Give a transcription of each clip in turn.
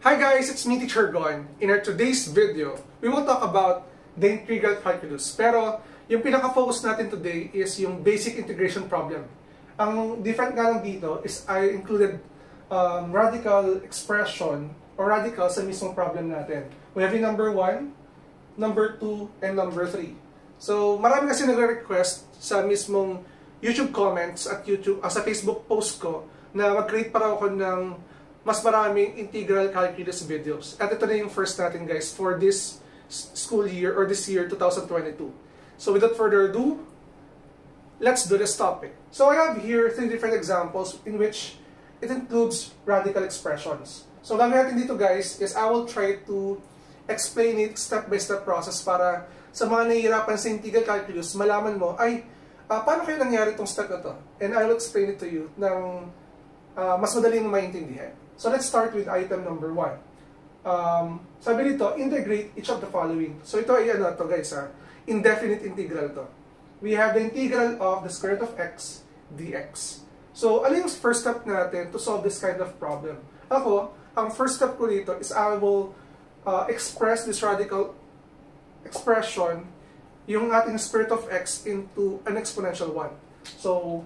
Hi guys, it's me Teacher Gon. In our today's video, we will talk about the integral calculus. Pero yung pinaka-focus natin today is yung basic integration problem. Ang different nga lang dito is I included um, radical expression or radical sa mismong problem natin. We have number 1, number 2, and number 3. So marami kasi nagre-request sa mismong YouTube comments at YouTube, uh, sa Facebook post ko na mag-create para ako ng mas maraming integral calculus videos. At ito na yung first natin guys for this school year or this year 2022. So without further ado, let's do this topic. So I have here three different examples in which it includes radical expressions. So gagawin natin dito guys is I will try to explain it step-by-step -step process para sa mga nahihirapan sa integral calculus, malaman mo, ay, uh, paano kayo nangyari itong step na to? And I will explain it to you ng uh, mas madaling maintindihan. So let's start with item number 1. Um, sabi nito, integrate each of the following. So ito ay ano to guys ha, indefinite integral to. We have the integral of the square root of x dx. So ano yung first step natin to solve this kind of problem? Ako, ang first step ko dito is I will uh, express this radical expression yung ating square root of x into an exponential 1. So,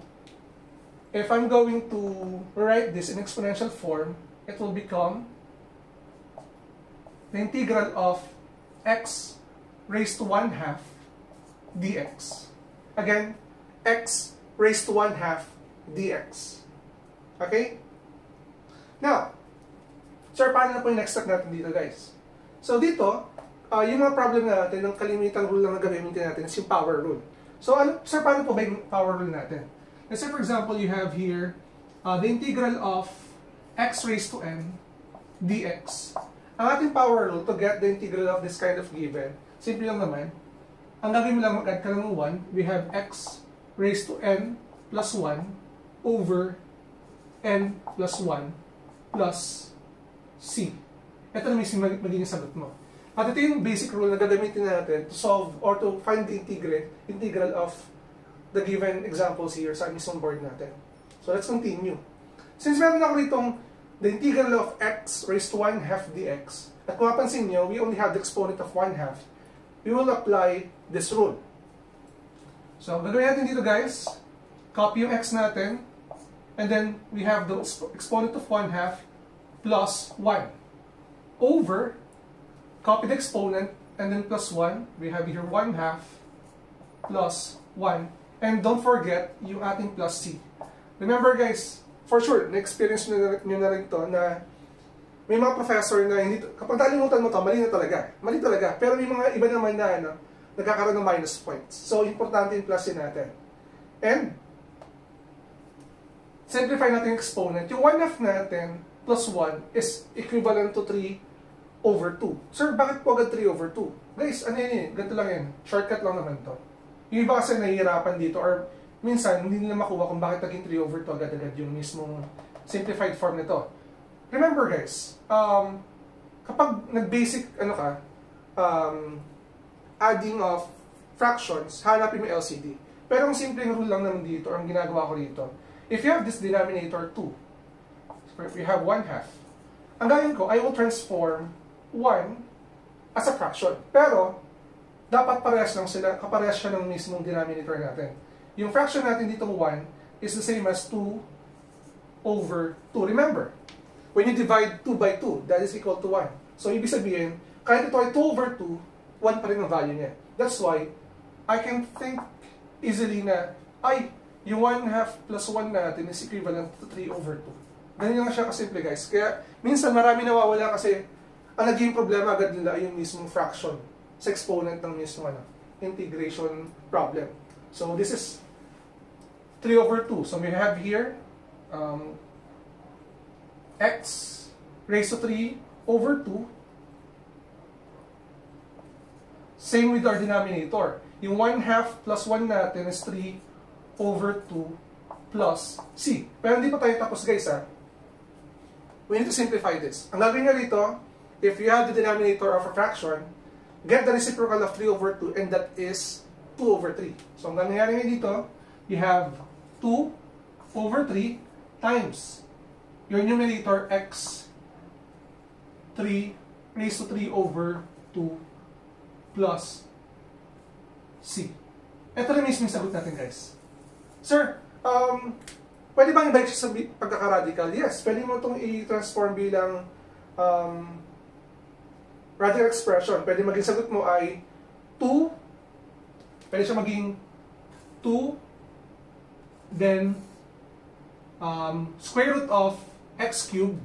if I'm going to write this in exponential form, it will become the integral of x raised to 1 half dx. Again, x raised to 1 half dx. Okay? Now, sir, paano na po yung next step natin dito, guys? So, dito, uh, yung mga problem natin, ng kalimitang rule lang na gagamitin natin is yung power rule. So, ano, sir, paano po ba yung power rule natin? Let's say, for example, you have here uh, the integral of x raised to n dx. Ang ating power rule to get the integral of this kind of given, simple lang naman. Ang gagawin mo lang mag-add ka ng 1, we have x raised to n plus 1 over n plus 1 plus c. Ito na mismo magiging sagot mo. At ito yung basic rule na gagamitin natin to solve or to find the integral, integral of the given examples here sa mismong board natin. So let's continue. Since meron ako ritong the integral of x raised to 1 half dx. At kung mapansin nyo, we only have the exponent of 1 half. We will apply this rule. So, gagawin natin dito guys, copy yung x natin, and then we have the exponent of 1 half plus 1 over, copy the exponent, and then plus 1, we have here 1 half plus 1, and don't forget yung ating plus c. Remember guys, for sure, na-experience nyo, nyo na rin to na may mga professor na hindi, kapag nalimutan mo to, mali na talaga. Mali talaga. Pero may mga iba naman na, ano, nagkakaroon ng minus points. So, importante yung plus yun natin. And, simplify natin yung exponent. Yung 1 half natin plus 1 is equivalent to 3 over 2. Sir, bakit po agad 3 over 2? Guys, ano yun eh? Ganito lang yan. Shortcut lang naman to. Yung iba kasi nahihirapan dito or minsan hindi nila makuha kung bakit naging 3 over 2 agad-agad yung mismong simplified form nito. Remember guys, um, kapag nag-basic ano ka, um, adding of fractions, hanapin mo LCD. Pero ang simpleng rule lang naman dito, ang ginagawa ko dito, if you have this denominator 2, so if you have 1 half, ang gagawin ko, I will transform 1 as a fraction. Pero, dapat parehas lang sila, kaparehas siya ng mismong denominator natin. Yung fraction natin dito 1 is the same as 2 over 2. Remember, when you divide 2 by 2, that is equal to 1. So, ibig sabihin, kahit ito ay 2 over 2, 1 pa rin ang value niya. That's why, I can think easily na, ay, yung 1 half plus 1 natin is equivalent to 3 over 2. Ganyan lang siya kasimple guys. Kaya, minsan marami nawawala kasi, ang naging problema agad nila ay yung mismong fraction sa exponent ng mismo ano, integration problem. So, this is 3 over 2. So we have here um, x raised to 3 over 2. Same with our denominator. Yung 1 half plus 1 natin is 3 over 2 plus c. Pero hindi pa tayo tapos guys ha. We need to simplify this. Ang gagawin nga dito, if you have the denominator of a fraction, get the reciprocal of 3 over 2 and that is 2 over 3. So ang nangyayari nga dito, you have 2 over 3 times your numerator x 3 raised to 3 over 2 plus C. Ito na mismo yung sagot natin, guys. Sir, um, pwede bang ibalik siya sa pagkaka-radical? Yes, pwede mo itong i-transform bilang um, radical expression. Pwede maging sagot mo ay 2, pwede siya maging 2, then um, square root of x cubed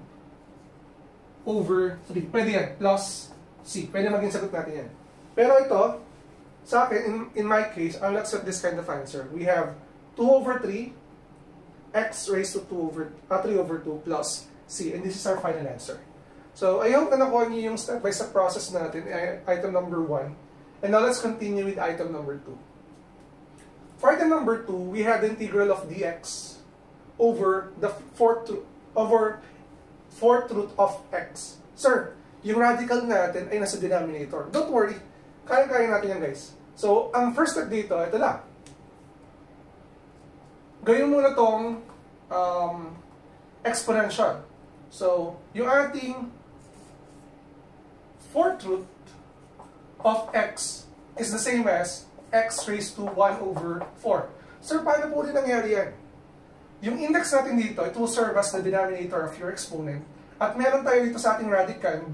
over 3. Pwede yan, plus c. Pwede maging sagot natin yan. Pero ito, sa akin, in, in my case, I'll accept this kind of answer. We have 2 over 3, x raised to 2 over, uh, 3 over 2 plus c. And this is our final answer. So, I hope na nakuha niyo yung step-by-step process natin, i- item number 1. And now let's continue with item number 2. For item number 2, we have the integral of dx over the fourth over fourth root of x. Sir, yung radical natin ay nasa denominator. Don't worry, kaya-kaya natin yan guys. So, ang first step dito, ito lang. Gawin muna tong um, exponential. So, yung ating fourth root of x is the same as x raised to 1 over 4. Sir, paano po rin nangyari yan? Yung index natin dito, it will serve as the denominator of your exponent. At meron tayo dito sa ating radical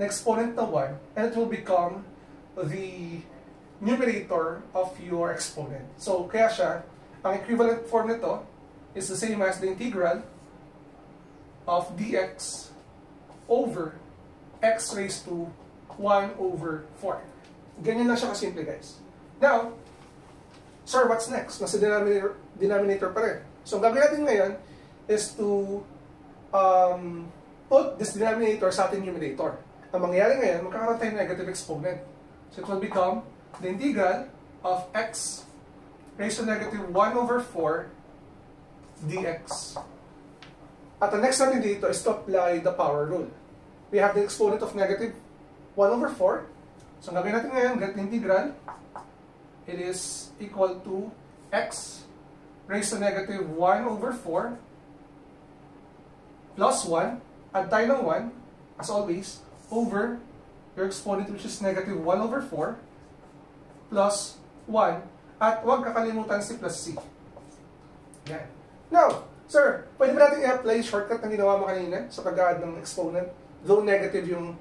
na exponent na 1, and it will become the numerator of your exponent. So, kaya siya, ang equivalent form nito is the same as the integral of dx over x raised to 1 over 4. Ganyan lang siya kasimple, guys. Now, sir, what's next? Nasa denominator, denominator pa rin. So, ang gagawin natin ngayon is to um, put this denominator sa ating numerator. Ang mangyayari ngayon, magkakaroon tayo ng negative exponent. So, it will become the integral of x raised to negative 1 over 4 dx. At the next natin dito is to apply the power rule. We have the exponent of negative 1 over 4. So, ang gagawin natin ngayon, get the integral. It is equal to x raised to negative 1 over 4 plus 1, add tayo ng 1, as always, over your exponent which is negative 1 over 4 plus 1, at huwag kakalimutan si plus c. Yan. Now, sir, pwede ba natin i-apply shortcut na ginawa mo kanina sa pag-add ng exponent? Though negative yung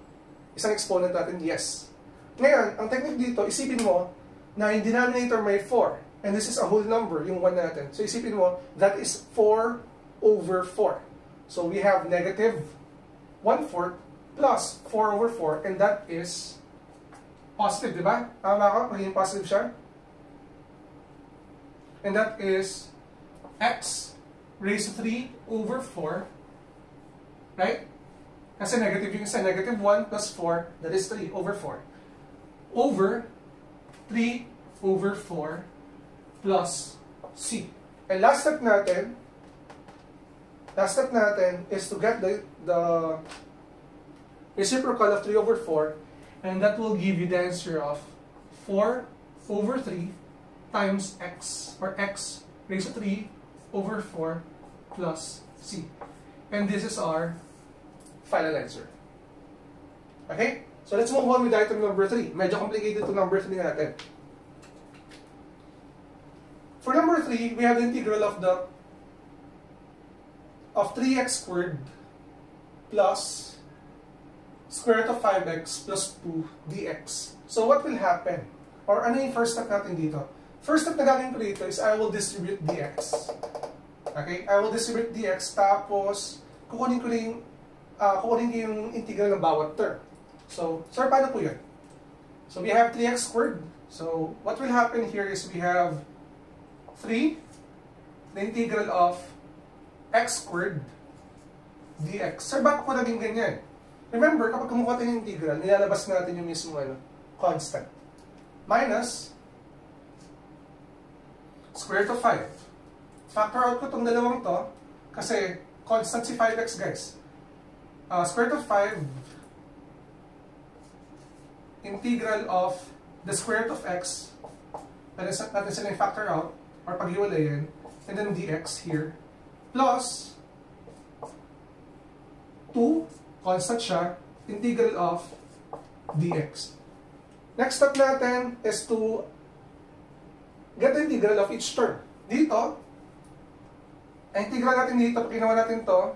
isang exponent natin, yes. Ngayon, ang technique dito, isipin mo na yung denominator may 4. And this is a whole number, yung 1 natin. So isipin mo, that is 4 over 4. So we have negative 1 fourth plus 4 over 4, and that is positive, di ba? Tama ko, magiging positive siya. And that is x raised to 3 over 4, right? Kasi negative yung isa, negative 1 plus 4, that is 3 over 4. Over 3 over 4 plus c. And last step natin, last step natin is to get the, the reciprocal of 3 over 4, and that will give you the answer of 4 over 3 times x, or x raised to 3 over 4 plus c. And this is our final answer. Okay? So let's move on with item number 3. Medyo complicated to number 3 natin. For number 3, we have the integral of the of 3x squared plus square root of 5x plus 2 dx. So what will happen? Or ano yung first step natin dito? First step na gagawin ko dito is I will distribute dx. Okay? I will distribute dx tapos kukunin ko rin uh, kukunin ko yung integral ng bawat term. So, sir, paano po yun? So, we have 3x squared. So, what will happen here is we have 3, the integral of x squared dx. Sir, bakit po naging ganyan? Remember, kapag kumuha tayo ng integral, nilalabas natin yung mismo ano, constant. Minus square root of 5. Factor out ko itong dalawang to kasi constant si 5x, guys. Uh, square root of 5 integral of the square root of x natin, natin sila yung factor out or paghiwalayan and then dx here plus 2 constant siya integral of dx. Next step natin is to get the integral of each term. Dito, ang integral natin dito, pag natin to,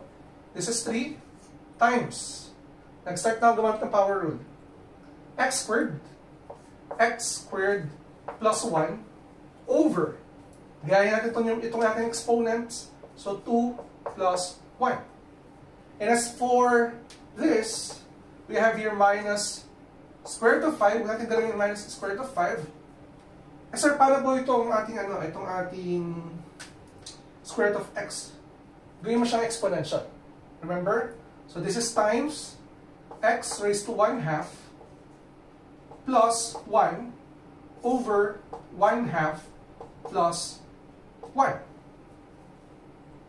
this is 3 times. Nag-start na gumamit ng power rule. x squared, x squared plus 1 over. Gaya natin itong, yung, itong ating exponents. So, 2 plus 1. And as for this, we have here minus square root of 5. Huwag natin galawin yung minus square root of 5. Eh sir, paano po itong ating ano, itong ating square root of x? Gawin mo siyang exponential. Remember? So this is times x raised to 1 half plus 1 over 1 half plus 1.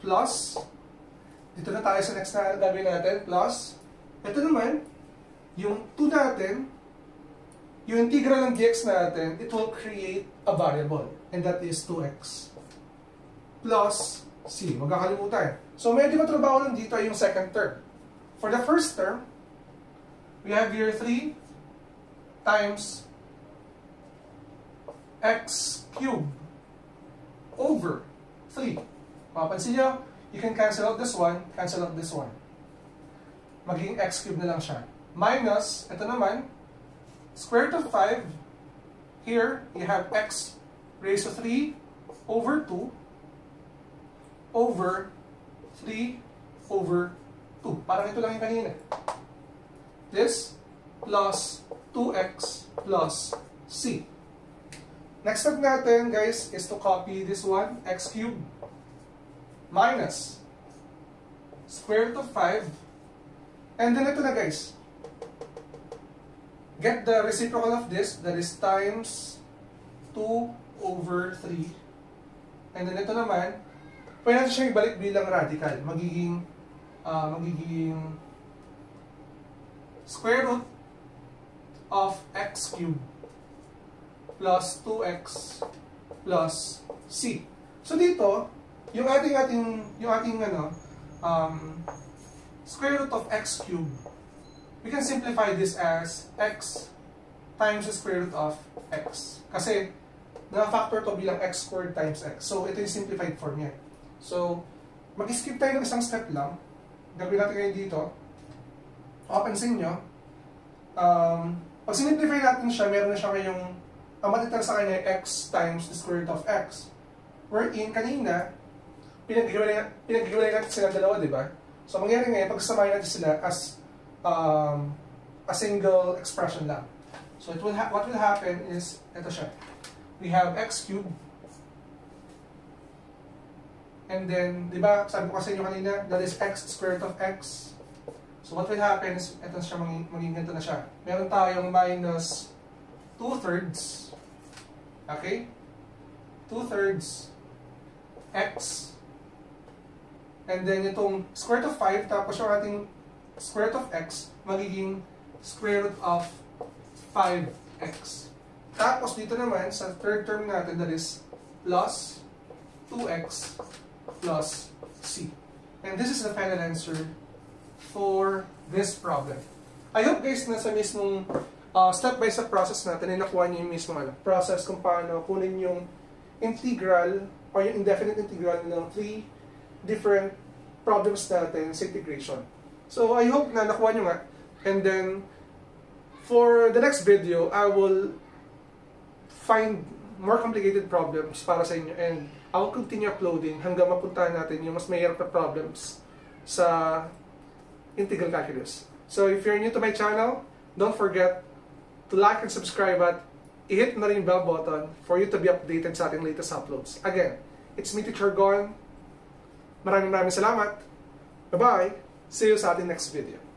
Plus, dito na tayo sa next na gagawin natin, plus, ito naman, yung 2 natin, yung integral ng dx natin, it will create a variable. And that is 2x plus c. Magkakalimutan. So, medyo matrabaho lang dito yung second term. For the first term, we have here 3 times x cubed over 3. Mapapansin nyo, you can cancel out this one, cancel out this one. Magiging x cubed na lang siya. Minus, ito naman, square root of 5, here you have x raised to 3 over 2 over 3 over 2. Parang ito lang yung kanina. This plus 2x plus c. Next step natin, guys, is to copy this one, x cubed minus square root of 5. And then ito na, guys get the reciprocal of this, that is times 2 over 3. And then ito naman, pwede natin siya ibalik bilang radical. Magiging, uh, magiging square root of x cubed plus 2x plus c. So dito, yung ating ating yung ating ano um, square root of x cubed we can simplify this as x times the square root of x. Kasi, na-factor to bilang x squared times x. So, ito yung simplified form niya. So, mag-skip tayo ng isang step lang. Natin ngayon dito. Papansin nyo, um, pag simplify natin siya, meron na siya ngayong, ang matitira sa kanya x times the square root of x. Wherein, kanina, pinag-iwalay natin sila dalawa, di ba? So, mangyari ngayon, pag samahin natin sila as um, a single expression lang. So it will what will happen is, ito siya. We have x cubed. And then, di ba, sabi ko kasi inyo kanina, that is x squared of x. So what will happen is, ito siya, maging, maging ganito na siya. Meron tayong minus 2 thirds. Okay? 2 thirds x. And then itong square root of 5, tapos yung ating square root of x magiging square root of 5x. Tapos dito naman, sa third term natin, that is plus 2x plus c. And this is the final answer for this problem. I hope guys na sa mismong uh, step-by-step -step process natin, ay nakuha niyo yung mismong ano, process kung paano kunin yung integral or yung indefinite integral ng three different problems natin sa integration. So, I hope na nakuha nyo nga. And then, for the next video, I will find more complicated problems para sa inyo and I will continue uploading hanggang mapuntahan natin yung mas mahirap na problems sa integral calculus. So, if you're new to my channel, don't forget to like and subscribe at i-hit na rin yung bell button for you to be updated sa ating latest uploads. Again, it's me, Teacher Gon. Maraming maraming salamat. Bye-bye! See you sa ating next video.